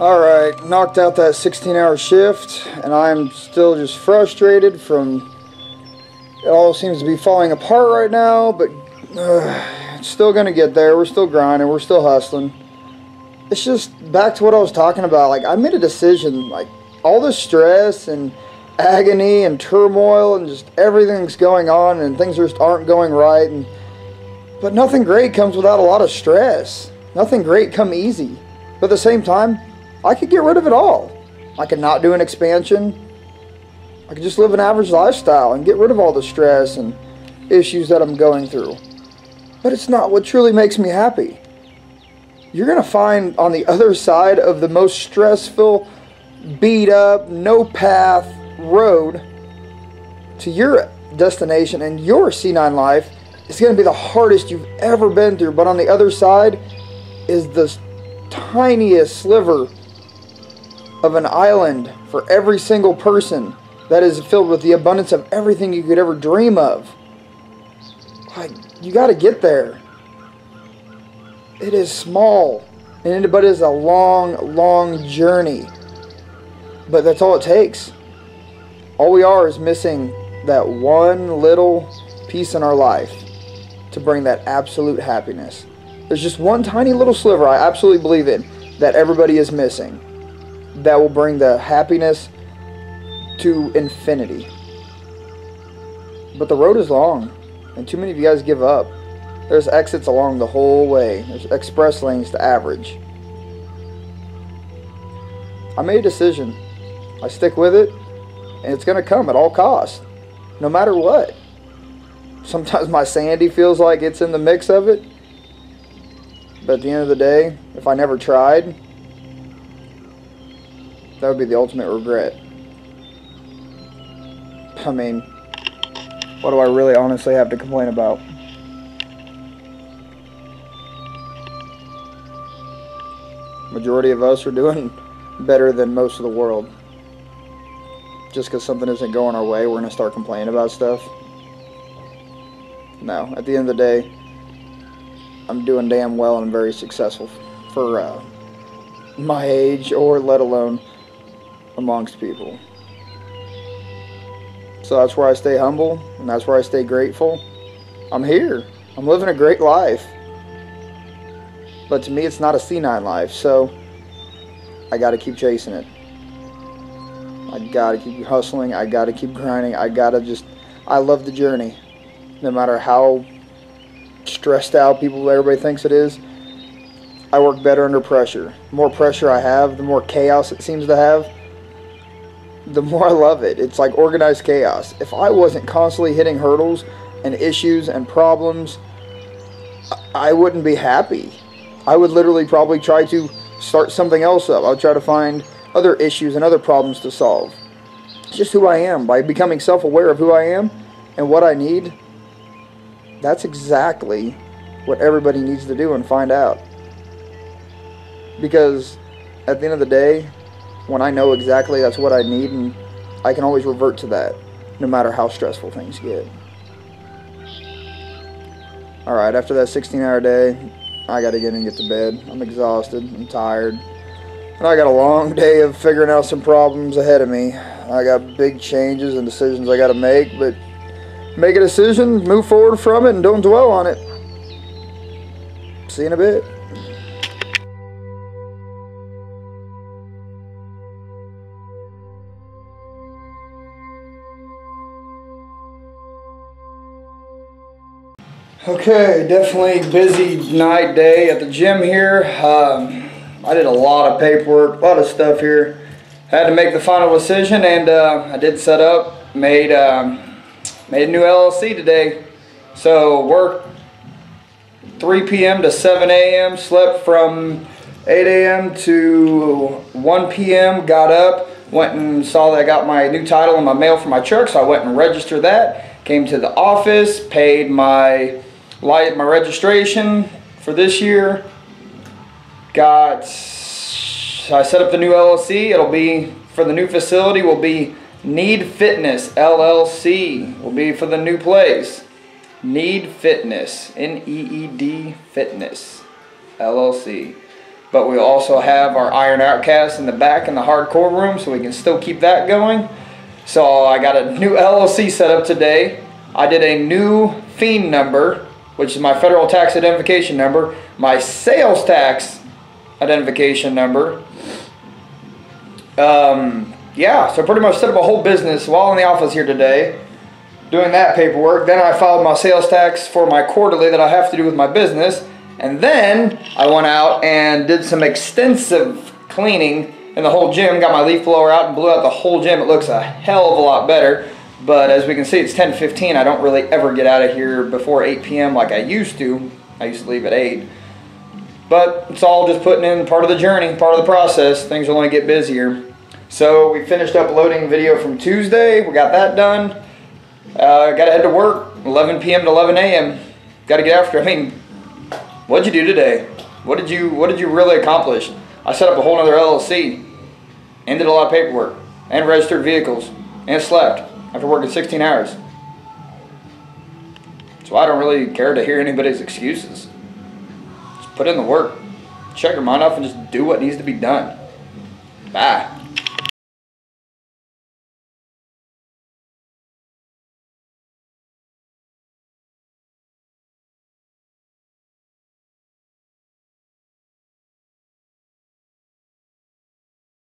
Alright, knocked out that 16 hour shift, and I'm still just frustrated from. It all seems to be falling apart right now, but uh, it's still gonna get there. We're still grinding, we're still hustling. It's just back to what I was talking about. Like, I made a decision. Like, all the stress and agony and turmoil and just everything's going on and things just aren't going right. And, but nothing great comes without a lot of stress. Nothing great come easy. But at the same time, I could get rid of it all. I could not do an expansion. I could just live an average lifestyle and get rid of all the stress and issues that I'm going through. But it's not what truly makes me happy. You're going to find on the other side of the most stressful, beat up, no path road to your destination and your C9 life is going to be the hardest you've ever been through. But on the other side is the tiniest sliver of an island for every single person that is filled with the abundance of everything you could ever dream of. Like, you got to get there. It is small, and but it is a long, long journey. But that's all it takes. All we are is missing that one little piece in our life to bring that absolute happiness. There's just one tiny little sliver I absolutely believe in that everybody is missing that will bring the happiness to infinity. But the road is long, and too many of you guys give up. There's exits along the whole way. There's express lanes to average. I made a decision. I stick with it, and it's going to come at all costs, no matter what. Sometimes my sanity feels like it's in the mix of it, but at the end of the day, if I never tried, that would be the ultimate regret. I mean, what do I really honestly have to complain about? Majority of us are doing better than most of the world. Just because something isn't going our way, we're going to start complaining about stuff. No, at the end of the day, I'm doing damn well and very successful for uh, my age, or let alone amongst people. So that's where I stay humble and that's where I stay grateful. I'm here. I'm living a great life. But to me, it's not a C9 life, so I got to keep chasing it. I got to keep hustling. I got to keep grinding. I got to just, I love the journey. No matter how stressed out people, everybody thinks it is, I work better under pressure. The more pressure I have, the more chaos it seems to have the more I love it. It's like organized chaos. If I wasn't constantly hitting hurdles and issues and problems, I wouldn't be happy. I would literally probably try to start something else up. I would try to find other issues and other problems to solve. It's just who I am. By becoming self aware of who I am and what I need, that's exactly what everybody needs to do and find out. Because at the end of the day, when I know exactly that's what I need and I can always revert to that no matter how stressful things get. Alright, after that 16 hour day, I gotta get and get to bed. I'm exhausted, I'm tired. And I got a long day of figuring out some problems ahead of me. I got big changes and decisions I gotta make, but make a decision, move forward from it, and don't dwell on it. See you in a bit. Okay, definitely busy night, day at the gym here. Um, I did a lot of paperwork, a lot of stuff here. Had to make the final decision, and uh, I did set up, made um, made a new LLC today. So worked 3 p.m. to 7 a.m. Slept from 8 a.m. to 1 p.m. Got up, went and saw that I got my new title in my mail for my truck, so I went and registered that. Came to the office, paid my light my registration for this year. Got, I set up the new LLC. It'll be, for the new facility, will be Need Fitness LLC. Will be for the new place. Need Fitness, N-E-E-D Fitness LLC. but we also have our Iron Outcast in the back in the hardcore room, so we can still keep that going. So I got a new LLC set up today. I did a new FIN number, which is my federal tax identification number, my sales tax identification number. Um, yeah, so pretty much set up a whole business while in the office here today, doing that paperwork. Then I filed my sales tax for my quarterly that I have to do with my business. And then I went out and did some extensive cleaning in the whole gym, got my leaf blower out and blew out the whole gym. It looks a hell of a lot better. But as we can see, it's 10:15. I don't really ever get out of here before 8 p.m. like I used to. I used to leave at 8. But it's all just putting in part of the journey, part of the process. Things will only get busier. So we finished uploading video from Tuesday. We got that done. Uh, got to head to work 11 p.m. to 11 a.m. Got to get after. I mean, what'd you do today? What did you What did you really accomplish? I set up a whole other LLC, and did a lot of paperwork, and registered vehicles, and slept after working 16 hours. So I don't really care to hear anybody's excuses. Just put in the work, check your mind off, and just do what needs to be done. Bye.